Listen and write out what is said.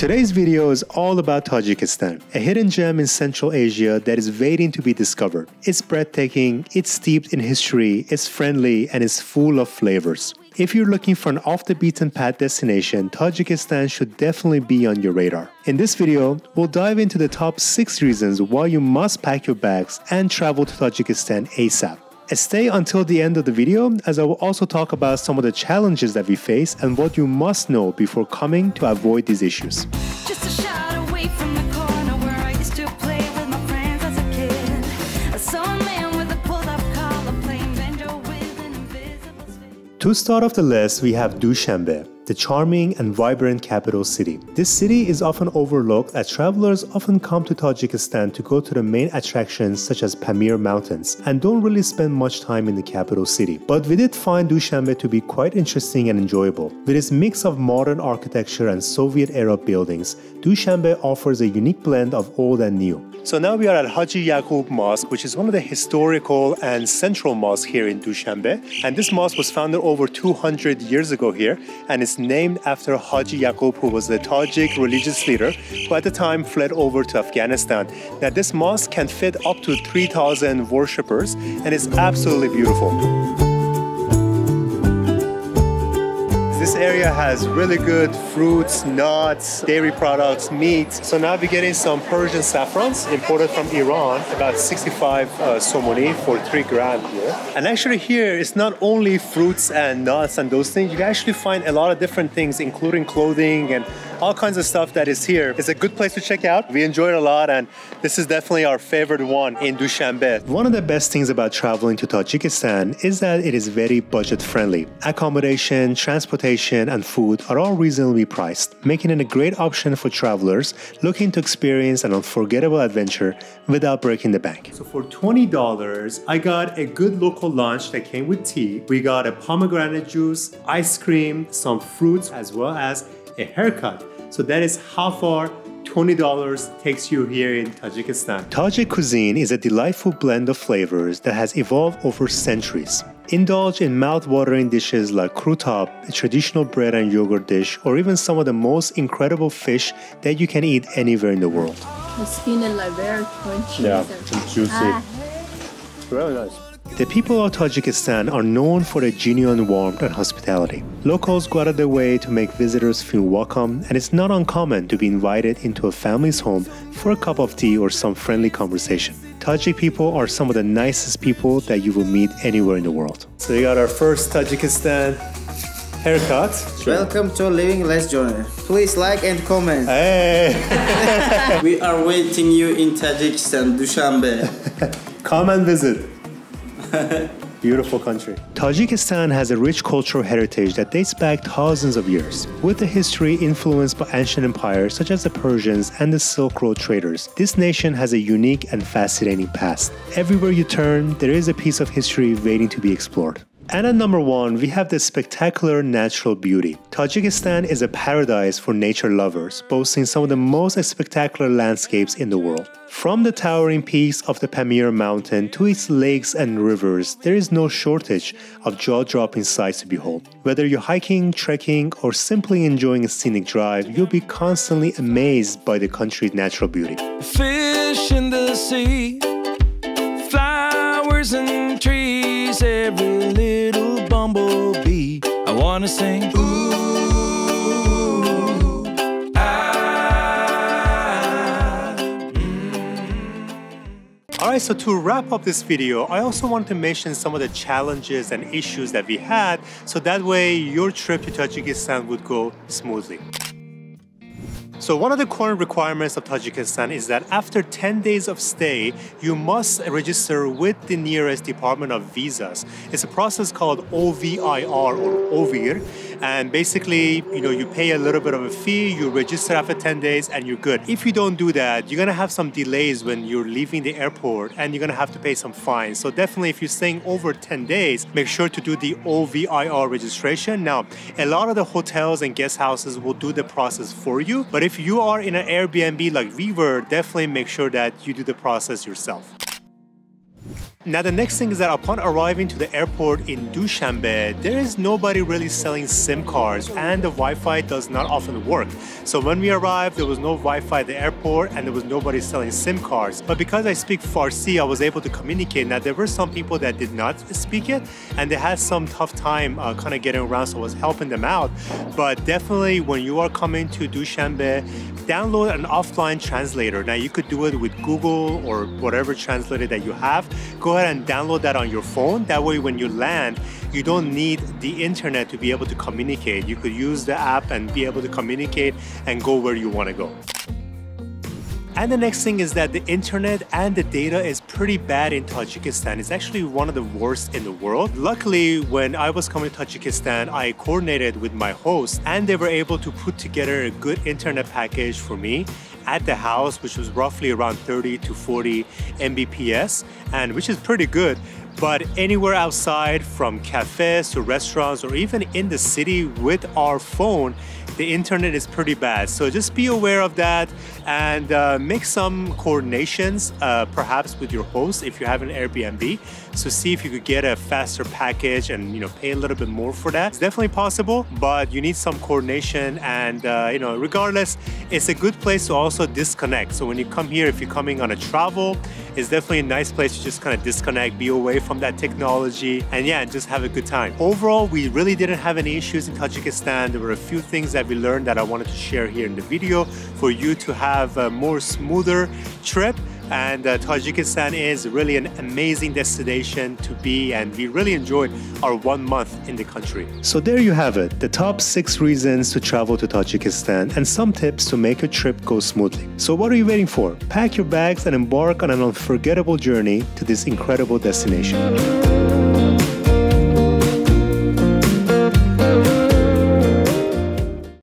Today's video is all about Tajikistan, a hidden gem in Central Asia that is waiting to be discovered. It's breathtaking, it's steeped in history, it's friendly, and it's full of flavors. If you're looking for an off the beaten path destination, Tajikistan should definitely be on your radar. In this video, we'll dive into the top 6 reasons why you must pack your bags and travel to Tajikistan ASAP. Stay until the end of the video as I will also talk about some of the challenges that we face and what you must know before coming to avoid these issues. To start off the list, we have Dushanbe the charming and vibrant capital city. This city is often overlooked as travelers often come to Tajikistan to go to the main attractions such as Pamir Mountains and don't really spend much time in the capital city. But we did find Dushanbe to be quite interesting and enjoyable. With its mix of modern architecture and Soviet era buildings, Dushanbe offers a unique blend of old and new. So now we are at Haji Yaqub Mosque, which is one of the historical and central mosques here in Dushanbe. And this mosque was founded over 200 years ago here, and it's named after Haji Yaqub, who was the Tajik religious leader who at the time fled over to Afghanistan. Now, this mosque can fit up to 3,000 worshippers, and it's absolutely beautiful. This area has really good fruits, nuts, dairy products, meat. So now we're getting some Persian saffrons imported from Iran, about 65 uh, somoni for 3 gram here. And actually here, it's not only fruits and nuts and those things, you can actually find a lot of different things, including clothing and all kinds of stuff that is here. It's a good place to check out. We enjoyed a lot and this is definitely our favorite one in Dushanbe. One of the best things about traveling to Tajikistan is that it is very budget friendly. Accommodation, transportation, and food are all reasonably priced, making it a great option for travelers looking to experience an unforgettable adventure without breaking the bank. So for $20, I got a good local lunch that came with tea. We got a pomegranate juice, ice cream, some fruits, as well as a haircut. So that is how far $20 takes you here in Tajikistan. Tajik cuisine is a delightful blend of flavors that has evolved over centuries. Indulge in mouth-watering dishes like krutop, a traditional bread and yogurt dish, or even some of the most incredible fish that you can eat anywhere in the world. The skin is like very crunchy. Yeah, it's juicy. Ah. Really nice. The people of Tajikistan are known for their genuine warmth and hospitality. Locals go out of their way to make visitors feel welcome, and it's not uncommon to be invited into a family's home for a cup of tea or some friendly conversation. Tajik people are some of the nicest people that you will meet anywhere in the world. So we got our first Tajikistan haircut. Sure. Welcome to Living List Journey. Please like and comment. Hey! we are waiting you in Tajikistan, Dushanbe. Come and visit. Beautiful country. Tajikistan has a rich cultural heritage that dates back thousands of years. With a history influenced by ancient empires such as the Persians and the Silk Road traders, this nation has a unique and fascinating past. Everywhere you turn, there is a piece of history waiting to be explored. And at number one, we have the spectacular natural beauty. Tajikistan is a paradise for nature lovers, boasting some of the most spectacular landscapes in the world. From the towering peaks of the Pamir mountain to its lakes and rivers, there is no shortage of jaw dropping sights to behold. Whether you're hiking, trekking, or simply enjoying a scenic drive, you'll be constantly amazed by the country's natural beauty. Fish in the sea, flowers and trees, every little bumblebee. I wanna sing. Ooh. ah. Alright, so to wrap up this video, I also want to mention some of the challenges and issues that we had so that way your trip to Tajikistan would go smoothly. So one of the core requirements of Tajikistan is that after 10 days of stay, you must register with the nearest Department of Visas. It's a process called OVIR or OVIR, and basically, you know, you pay a little bit of a fee, you register after 10 days, and you're good. If you don't do that, you're gonna have some delays when you're leaving the airport, and you're gonna have to pay some fines. So definitely, if you're staying over 10 days, make sure to do the OVIR registration. Now, a lot of the hotels and guest houses will do the process for you, but if you are in an Airbnb like we were, definitely make sure that you do the process yourself. Now, the next thing is that upon arriving to the airport in Dushanbe, there is nobody really selling SIM cards and the Wi Fi does not often work. So, when we arrived, there was no Wi Fi at the airport and there was nobody selling SIM cards. But because I speak Farsi, I was able to communicate. Now, there were some people that did not speak it and they had some tough time uh, kind of getting around, so I was helping them out. But definitely, when you are coming to Dushanbe, download an offline translator. Now, you could do it with Google or whatever translator that you have. Go go ahead and download that on your phone. That way, when you land, you don't need the internet to be able to communicate. You could use the app and be able to communicate and go where you want to go. And the next thing is that the internet and the data is pretty bad in Tajikistan. It's actually one of the worst in the world. Luckily, when I was coming to Tajikistan, I coordinated with my host and they were able to put together a good internet package for me at the house, which was roughly around 30 to 40 Mbps, and which is pretty good. But anywhere outside, from cafes to restaurants, or even in the city with our phone, the internet is pretty bad. So just be aware of that and uh, make some coordinations, uh, perhaps with your host if you have an Airbnb. So see if you could get a faster package and you know pay a little bit more for that. It's definitely possible, but you need some coordination. And uh, you know, regardless, it's a good place to also disconnect. So when you come here, if you're coming on a travel, it's definitely a nice place to just kind of disconnect, be away from that technology, and yeah, just have a good time. Overall, we really didn't have any issues in Tajikistan. There were a few things that we learned that I wanted to share here in the video for you to have a more smoother trip and uh, Tajikistan is really an amazing destination to be and we really enjoyed our one month in the country. So there you have it, the top six reasons to travel to Tajikistan and some tips to make your trip go smoothly. So what are you waiting for? Pack your bags and embark on an unforgettable journey to this incredible destination.